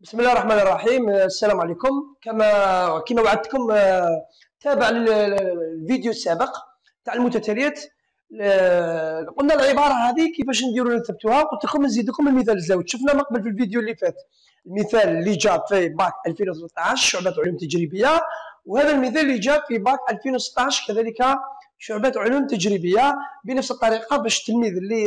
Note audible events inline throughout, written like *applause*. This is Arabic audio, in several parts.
بسم الله الرحمن الرحيم السلام عليكم كما كما وعدتكم تابع الفيديو السابق تاع المتتاليات قلنا العباره هذه كيفاش نديروا نثبتوها قلت لكم نزيد لكم المثال الزوج شفنا من قبل في الفيديو اللي فات المثال اللي جاء في باك 2013 شعبة علوم تجريبية وهذا المثال اللي جاء في باك 2016 كذلك شعبة علوم تجريبية بنفس الطريقة باش التلميذ اللي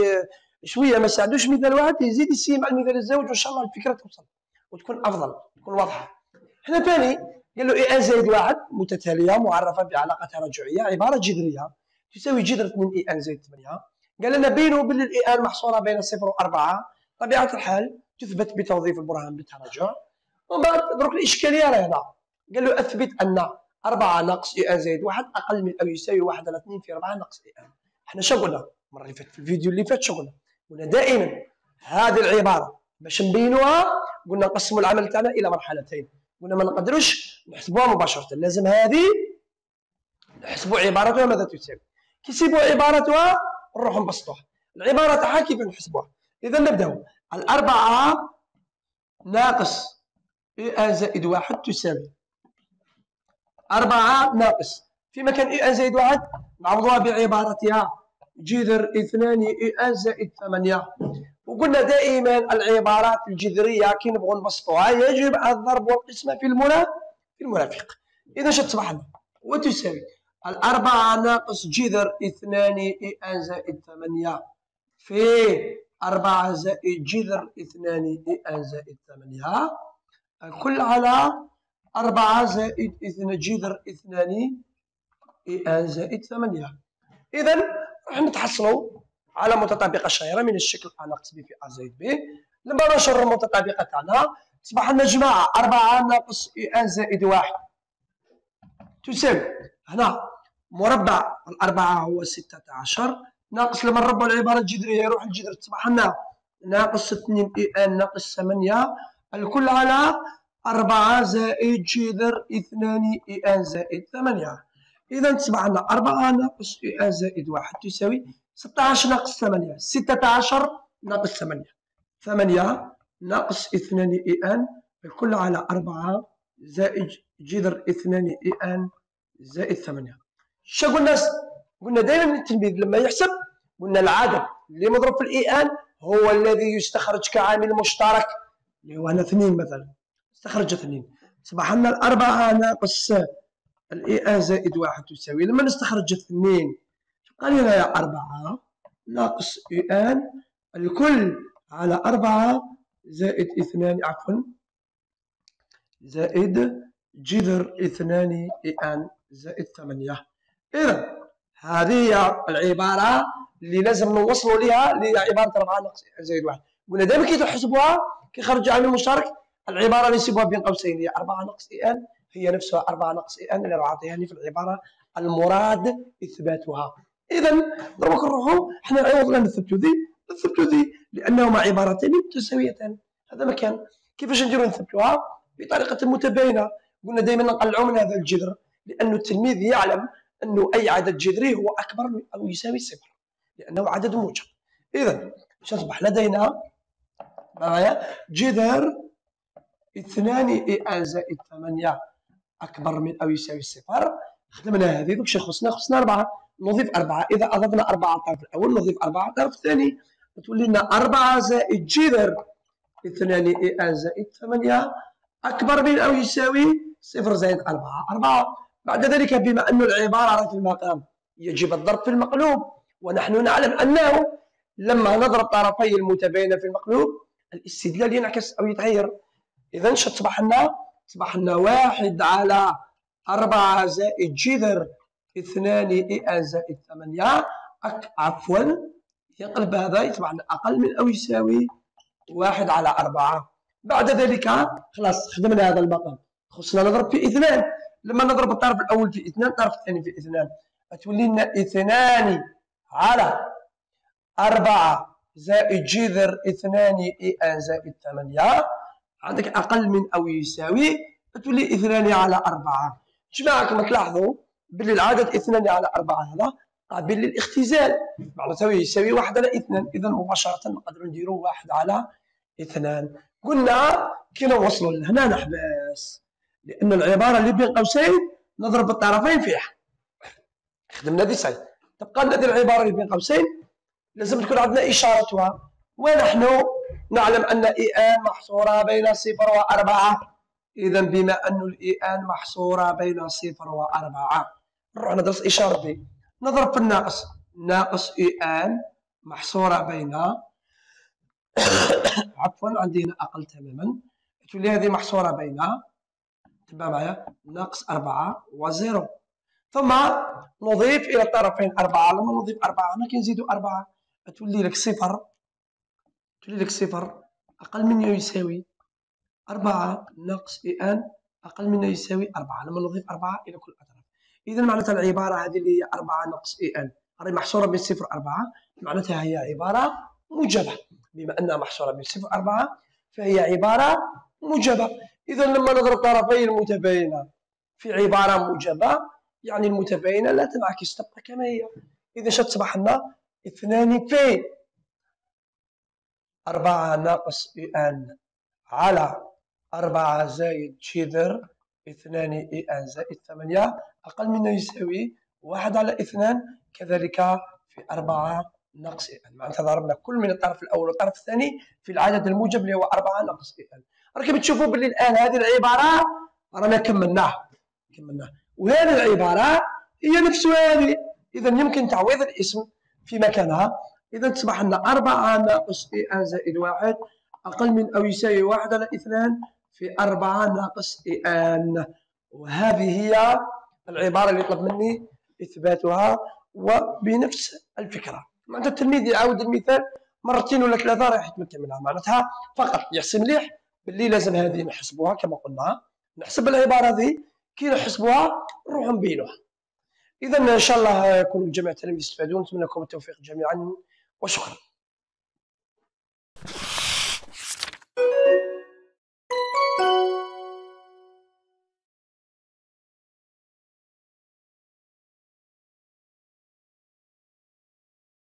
شوية ما ساعدوش مثال واحد يزيد يسير مع المثال الزوج وان شاء الله الفكرة توصل وتكون أفضل تكون واضحة. هنا ثاني قال له U n زائد واحد متتالية معرفة بعلاقة تراجعيه عبارة جذرية. تساوي جذر 2 U n زائد 8 قال لنا بينوا بان ال U n محصورة بين صفر و4 طبيعة الحال تثبت بتوظيف البرهان بالتراجع. ومن بعد دروك الإشكالية راه هنا. قال له أثبت أن 4 ناقص U n زائد واحد أقل من أو يساوي 1 على 2 في 4 ناقص U n. إحنا شو قلنا؟ المرة اللي فاتت في الفيديو اللي فات شو قلنا؟ قلنا دائما هذه العبارة باش نبينوها قلنا نقسموا العمل تاعنا إلى مرحلتين. قلنا ما نقدروش نحسبوها مباشرة لازم هذه نحسبوا عبارتها ماذا تساوي. كيسيبوا عبارتها نروحوا نبسطوها. العبارة تاعها كيف نحسبوها؟ إذا نبداو الأربعة ناقص اي ان زائد واحد تساوي. أربعة ناقص. في مكان اي ان زائد واحد نعوضوها بعبارتها. جذر اثنان اي ان زائد ثمانية. وقلنا دائما العبارات الجذرية كي نبغوا نبسطوها. يجب الضرب والقسمه في المنا في المرافق. إذا شت تصبح لنا وتساوي الأربعة ناقص جذر اثنان اي آن زائد ثمانية. في أربعة زائد جذر اثنان اي آن زائد ثمانية. الكل على أربعة زائد اثنان جذر اثنان اي آن زائد ثمانية. إذا راح نتحصلوا على متطابقة شهيره من الشكل ا ناقص ب في ا زائد ب لما نشر المتطابقة تاعنا تصبح لنا جماعة 4 ناقص إي إن زائد 1 تساوي هنا مربع الأربعة هو 16 ناقص لما نربع العبارة الجذرية يروح الجذر. تصبح لنا ناقص 2 إي إن ناقص 8 الكل على 4 زائد جذر 2 إي إن زائد 8 إذا تصبح لنا 4 ناقص إي إن زائد 1 تساوي 16 ناقص 8 16 ناقص 8 8 ناقص 2 اي ان الكل على 4 زائد جذر 2 اي ان زائد 8 شو قلنا؟ قلنا دائما التلميذ لما يحسب قلنا العدد اللي مضروب في ال U n هو الذي يستخرج كعامل مشترك اللي هو هنا 2 مثلا. استخرج 2 اصبح لنا الأربعة ناقص ال U n زائد 1 تساوي لما نستخرج 2 قال يا أربعة. ناقص آن الكل على أربعة. زائد اثنان عفوا. زائد جذر اثنان U n زائد ثمانية. إذا هذه هي العبارة اللي لازم نوصلوا لها اللي هي عبارة أربعة ناقص U n زائد واحد. قلنا دائما كي تحسبوها كي خرج عامل مشترك العبارة اللي نسيبوها بين قوسين هي أربعة ناقص U n هي نفسها أربعة ناقص U n اللي راح يعني في العبارة المراد إثباتها. إذا دروك نروحوا حنا عوضنا نثبتوا ذي نثبتوا ذي لأنهما عبارتين متساويتان. هذا مكان. كيفاش نديروا نثبتوها؟ بطريقة متباينة. قلنا دائما نقلعوا من هذا الجذر لأنه التلميذ يعلم أنه أي عدد جذري هو أكبر من أو يساوي صفر لأنه عدد موجب. إذا باش لدينا معايا جذر اثنان اي زائد ثمانية أكبر من أو يساوي صفر. خدمنا هذه. دوك خصنا خصنا أربعة. نضيف أربعة. إذا أضفنا أربعة الطرف الأول نضيف أربعة الطرف الثاني. تولي لنا أربعة زائد جذر اثنان إي أن زائد ثمانية. أكبر من أو يساوي صفر زائد أربعة. أربعة. بعد ذلك بما أن العبارة في المقام يجب الضرب في المقلوب. ونحن نعلم أنه لما نضرب طرفي المتباينة في المقلوب الاستدلال ينعكس أو يتغير. إذا تصبح لنا تصبح لنا واحد على أربعة زائد جذر اثنان اي ان زائد ثمانية. عفوا يقلب هذا يصبح أقل من أو يساوي واحد على أربعة. بعد ذلك خلاص خدمنا هذا المقام. خصنا نضرب في اثنان. لما نضرب الطرف الأول في اثنان الطرف الثاني في اثنان. تولي لنا اثنان على أربعة زائد جذر اثنان اي ان زائد ثمانية. عندك أقل من أو يساوي تولي اثنان على أربعة. جماعة كما تلاحظوا باللي العدد اثنان على أربعة هذا قابل للاختزال. معناتها يساوي واحد على اثنان. إذا مباشرة نقدروا نديروا واحد على اثنان. قلنا كي نوصلوا لهنا نحبس. لأن العبارة اللي بين قوسين نضرب الطرفين فيها. خدمنا دي سايد تبقى لنا العبارة اللي بين قوسين لازم تكون عندنا إشارتها. ونحن نعلم أن اي ان محصورة بين صفر وأربعة. اذا بما أن الاي ان محصورة بين صفر وأربعة. نروح ندرس إشارة دي. نضرب في الناقص. ناقص اي ان محصورة بين *coughs* عفوا عندي هنا أقل تماما. تولي هذه محصورة بين تبع معايا. ناقص 4 و0 ثم نضيف إلى الطرفين 4 لما نضيف 4 هنا كنزيدوا 4 تولي لك صفر. تولي لك صفر. أقل من يساوي 4 ناقص اي ان أقل من يساوي 4 لما نضيف 4 إلى كل أطراف. اذا معناتها العبارة هذه اللي هي 4 ناقص إي إن. راهي محصورة بين صفر 4 معناتها هي عبارة موجبة. بما أنها محصورة بين صفر 4 فهي عبارة موجبة. اذا لما نضرب طرفي المتباينة في عبارة موجبة يعني المتباينة لا تنعكس تبقى كما هي. اذا شتصبح لنا؟ اثنان في أربعة ناقص إي أن على أربعة زائد شيدر اثنان إي أن زائد ثمانية. أقل من يساوي واحد على اثنان كذلك في أربعة ناقص أن معناتها ضربنا كل من الطرف الأول والطرف الثاني في العدد الموجب اللي هو أربعة ناقص إي أن راكم تشوفوا باللي الآن هذه العبارة رانا كملناها كملناها. وهذه العبارة هي نفس هذه. إذا يمكن تعويض الاسم في مكانها. إذا تصبح لنا أربعة ناقص إي أن زائد واحد أقل من أو يساوي واحد على اثنان في أربعة ناقص إي أن وهذه هي العبارة اللي يطلب مني إثباتها وبنفس الفكرة. معناتها التلميذ يعاود المثال مرتين ولا ثلاثة راح يتمكن منها معناتها فقط يحسب مليح باللي لازم هذه نحسبوها كما قلنا. نحسب العبارة هذه كي نحسبوها نروحوا نبينوها إذا إن شاء الله يكون جميع التلاميذ يستفادون. نتمنى لكم التوفيق جميعا وشكرا.